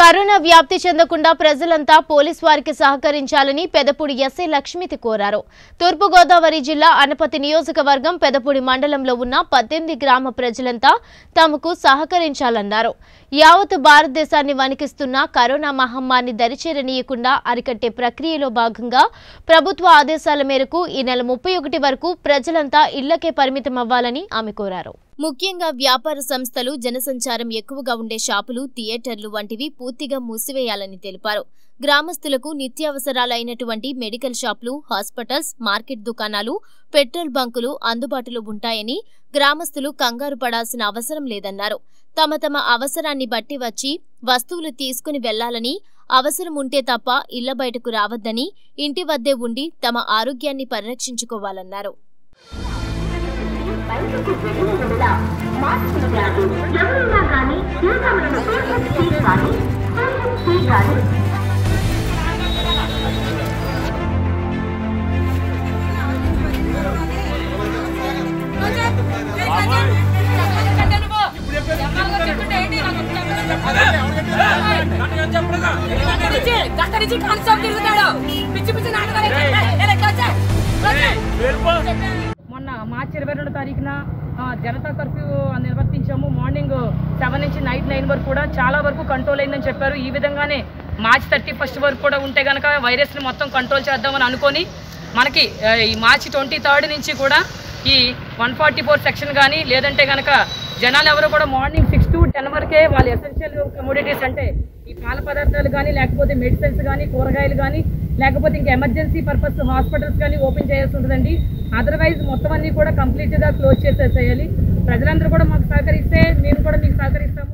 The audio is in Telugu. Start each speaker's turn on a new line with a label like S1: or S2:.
S1: కరోనా వ్యాప్తి చెందకుండా ప్రజలంతా పోలీస్ వారికి సహకరించాలని పెదపూడి ఎస్ఐ లక్ష్మితి కోరారు. తూర్పుగోదావరి జిల్లా అనపతి నియోజకవర్గం పెదపూడి మండలంలో ఉన్న పద్దెనిమిది గ్రామ ప్రజలంతా తమకు సహకరించాలన్నారు. యావత్ భారతదేశాన్ని వణికిస్తున్న కరోనా మహమ్మారిని దరిచేరనీయకుండా అరికట్టే ప్రక్రియలో భాగంగా ప్రభుత్వ ఆదేశాల మేరకు ఈ నెల ముప్పై ఒకటి వరకు ప్రజలంతా ఇళ్ళకే పరిమితమవ్వాలని ఆమె కోరారు. ముఖ్యంగా వ్యాపార సంస్థలు జనసంచారం ఎక్కువగా ఉండే షాపులు థియేటర్లు వంటివి పూర్తిగా మూసివేయాలని తెలిపారు. గ్రామస్తులకు నిత్యావసరాలైనటువంటి మెడికల్ షాపులు హాస్పిటల్స్ మార్కెట్ దుకాణాలు పెట్రోల్ బంకులు అందుబాటులో ఉంటాయని గ్రామస్తులు కంగారు పడాల్సిన అవసరం లేదన్నారు. తమ తమ అవసరాన్ని బట్టి వచ్చి వస్తువులు తీసుకుని వెళ్ళాలని అవసరం ఉంటే తప్ప ఇళ్ళ బయటకు రావద్దని ఇంటి వద్దే ఉండి తమ ఆరోగ్యాన్ని పరిరక్షించుకోవాలన్నారు.
S2: బయటకు వెళ్ళిన మాస్క్ వ్యాధి ఎవరైనా కానీ పేషెంట్ సీట్ కానీ సీట్ కానీ
S3: గంట నుంచి కాన్స్టాప్ తిరుగుతాడు పిచ్చి పిచ్చి నాటకాలు ఏ, మార్చి ఇరవై రెండు తారీఖున జనతా కర్ఫ్యూ నిర్వర్తించాము. మార్నింగ్ సెవెన్ నుంచి నైట్ నైన్ వరకు కూడా చాలా వరకు కంట్రోల్ అయిందని చెప్పారు. ఈ విధంగానే మార్చ్ థర్టీ ఫస్ట్ వరకు కూడా ఉంటే కనుక వైరస్ని మొత్తం కంట్రోల్ చేద్దామని అనుకొని మనకి ఈ మార్చి ట్వంటీ థర్డ్ నుంచి కూడా ఈ వన్ ఫార్టీ ఫోర్ సెక్షన్ కానీ లేదంటే కనుక జనాలు ఎవరు కూడా మార్నింగ్ సిక్స్ టు టెన్ వరకే వాళ్ళ ఎసెన్షియల్ కమోడిటీస్ అంటే ఈ పాల పదార్థాలు కానీ లేకపోతే మెడిసిన్స్ కానీ కూరగాయలు కానీ లేకపోతే ఇంకా ఎమర్జెన్సీ పర్పస్ హాస్పిటల్స్ కానీ ఓపెన్ చేయాల్సి ఉంటుందండి. అదర్వైజ్ మొత్తం అన్ని కూడా కంప్లీట్గా క్లోజ్ చేసేసేయాలి. ప్రజలందరూ కూడా మాకు సహకరిస్తే మేము కూడా మీకు సహకరిస్తాము.